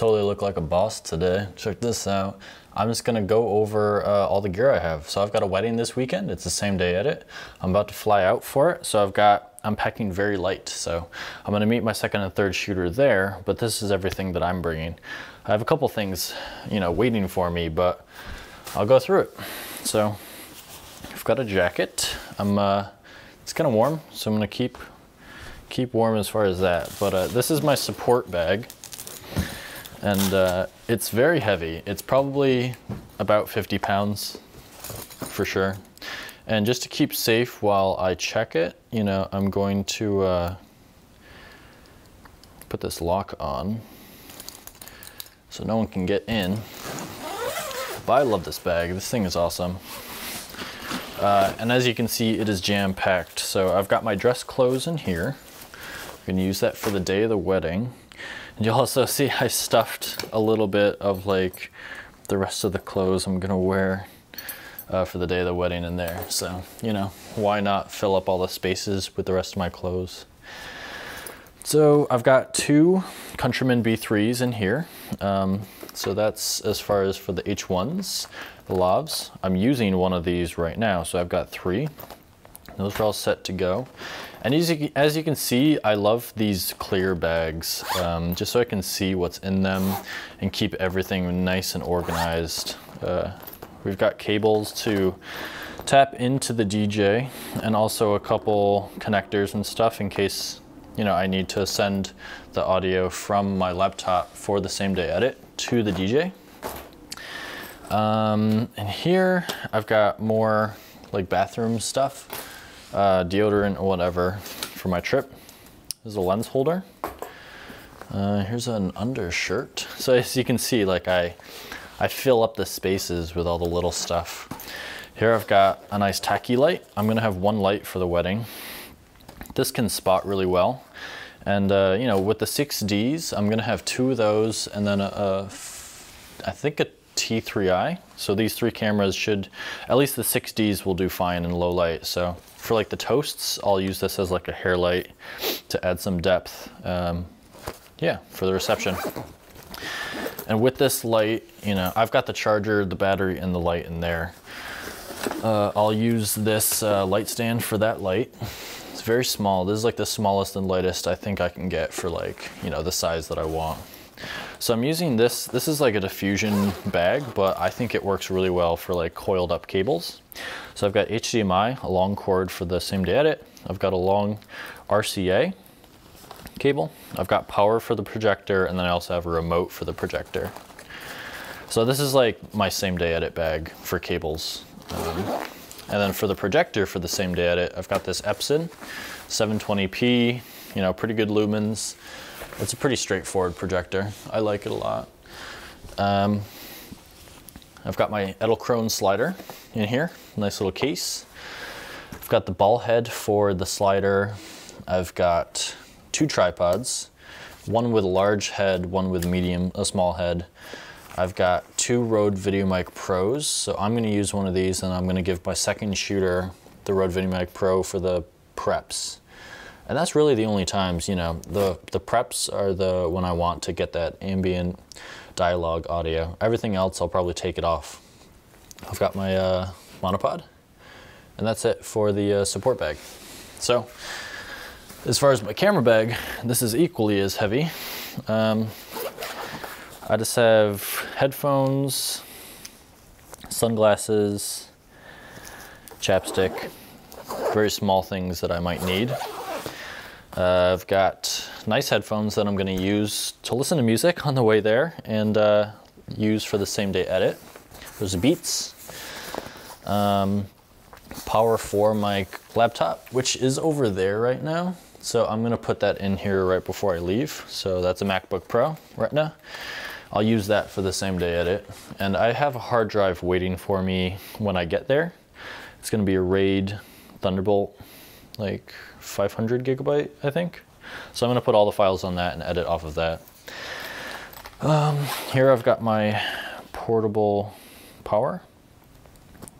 totally look like a boss today. Check this out. I'm just gonna go over uh, all the gear I have. So I've got a wedding this weekend. It's the same day edit. I'm about to fly out for it. So I've got, I'm packing very light. So I'm gonna meet my second and third shooter there, but this is everything that I'm bringing. I have a couple things, you know, waiting for me, but I'll go through it. So I've got a jacket. I'm, uh, it's kind of warm, so I'm gonna keep keep warm as far as that. But uh, this is my support bag and uh, it's very heavy. It's probably about 50 pounds for sure. And just to keep safe while I check it, you know, I'm going to uh, put this lock on so no one can get in. But I love this bag. This thing is awesome. Uh, and as you can see, it is jam packed. So I've got my dress clothes in here. I'm gonna use that for the day of the wedding. You'll also see I stuffed a little bit of like the rest of the clothes I'm gonna wear uh, for the day of the wedding in there. So, you know, why not fill up all the spaces with the rest of my clothes? So I've got two Countryman B3s in here. Um, so that's as far as for the H1s, the lavs. I'm using one of these right now, so I've got three. Those are all set to go. And as you, as you can see, I love these clear bags, um, just so I can see what's in them and keep everything nice and organized. Uh, we've got cables to tap into the DJ and also a couple connectors and stuff in case you know I need to send the audio from my laptop for the same day edit to the DJ. Um, and here I've got more like bathroom stuff, uh, deodorant or whatever for my trip. There's a lens holder. Uh, here's an undershirt. So as you can see, like I, I fill up the spaces with all the little stuff. Here I've got a nice tacky light. I'm gonna have one light for the wedding. This can spot really well. And uh, you know, with the 6Ds, I'm gonna have two of those and then a, a I think a T3i. So these three cameras should, at least the 6Ds will do fine in low light. So for like the toasts, I'll use this as like a hair light to add some depth. Um, yeah, for the reception. And with this light, you know, I've got the charger, the battery, and the light in there. Uh, I'll use this uh, light stand for that light. It's very small. This is like the smallest and lightest I think I can get for like, you know, the size that I want. So I'm using this, this is like a diffusion bag, but I think it works really well for like coiled up cables. So I've got HDMI, a long cord for the same day edit. I've got a long RCA cable. I've got power for the projector, and then I also have a remote for the projector. So this is like my same day edit bag for cables. Um, and then for the projector for the same day edit, I've got this Epson 720p, you know, pretty good lumens. It's a pretty straightforward projector. I like it a lot. Um, I've got my Edelkrone slider in here, nice little case. I've got the ball head for the slider. I've got two tripods, one with a large head, one with medium, a small head. I've got two Rode VideoMic Pros, so I'm gonna use one of these and I'm gonna give my second shooter the Rode VideoMic Pro for the preps. And that's really the only times, you know, the, the preps are the when I want to get that ambient dialogue audio. Everything else, I'll probably take it off. I've got my uh, monopod, and that's it for the uh, support bag. So, as far as my camera bag, this is equally as heavy. Um, I just have headphones, sunglasses, chapstick, very small things that I might need. Uh, I've got nice headphones that I'm going to use to listen to music on the way there and uh, use for the same day edit. There's Beats, um, power for my laptop, which is over there right now. So I'm going to put that in here right before I leave. So that's a MacBook Pro Retina. I'll use that for the same day edit. And I have a hard drive waiting for me when I get there. It's going to be a RAID Thunderbolt like 500 gigabyte, I think. So I'm gonna put all the files on that and edit off of that. Um, here I've got my portable power.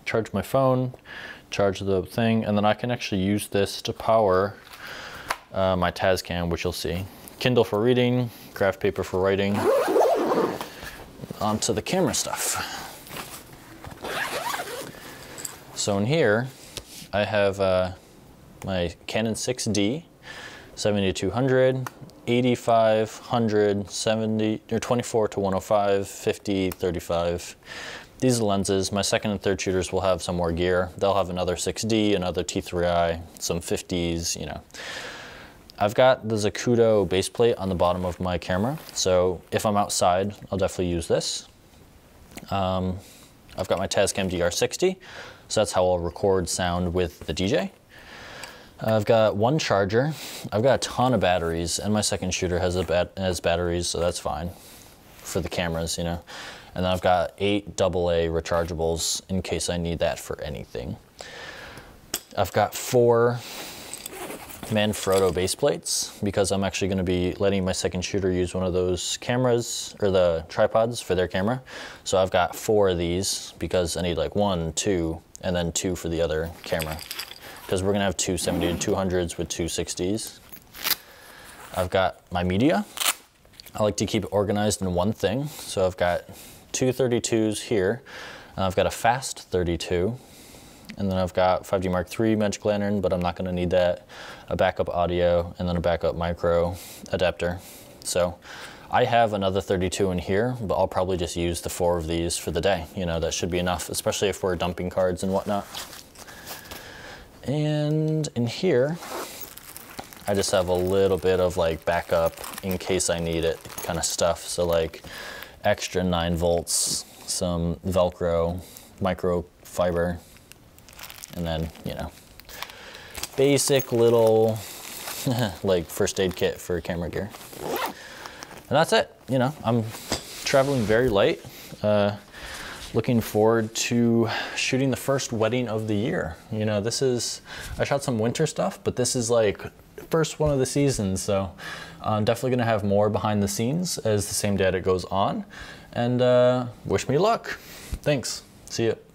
Charge my phone, charge the thing, and then I can actually use this to power uh, my Tascam, which you'll see. Kindle for reading, graph paper for writing. onto the camera stuff. So in here, I have uh, my Canon 6D, 7200, 8500, 70, or 24 to 105, 50, 35. These lenses. My second and third shooters will have some more gear. They'll have another 6D, another T3i, some 50s, you know. I've got the Zacuto base plate on the bottom of my camera. So if I'm outside, I'll definitely use this. Um, I've got my Tascam DR60. So that's how I'll record sound with the DJ. I've got one charger. I've got a ton of batteries, and my second shooter has a bat has batteries, so that's fine for the cameras, you know. And then I've got eight AA rechargeables in case I need that for anything. I've got four Manfrotto base plates because I'm actually going to be letting my second shooter use one of those cameras or the tripods for their camera. So I've got four of these because I need like one, two, and then two for the other camera because we're gonna have two 70 to 200s with two 6Ds. I've got my media. I like to keep it organized in one thing. So I've got two 32s here. I've got a fast 32. And then I've got 5D Mark III Magic Lantern, but I'm not gonna need that. A backup audio, and then a backup micro adapter. So I have another 32 in here, but I'll probably just use the four of these for the day. You know, that should be enough, especially if we're dumping cards and whatnot. And in here, I just have a little bit of like backup in case I need it kind of stuff. So like extra nine volts, some Velcro, microfiber, and then, you know, basic little like first aid kit for camera gear. And that's it, you know, I'm traveling very light. Uh, looking forward to shooting the first wedding of the year. You know, this is, I shot some winter stuff, but this is like first one of the seasons. So I'm definitely gonna have more behind the scenes as the same day it goes on. And uh, wish me luck. Thanks, see you.